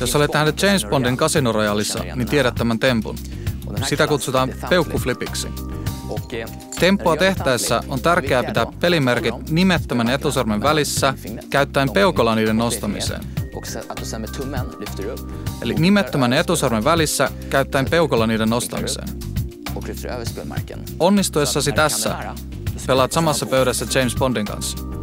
Jos olet nähnyt James Bondin Casino Royaleissa, niin tiedät tämän tempun. Sitä kutsutaan peukkuflipiksi. Tempoa tehtäessä on tärkeää pitää pelimerkit nimettömän etusormen välissä käyttäen peukolla niiden nostamiseen. Eli nimettömän etusormen välissä käyttäen peukolla niiden nostamiseen. Onnistuessasi tässä. pelaat samassa pöydässä James Bondin kanssa.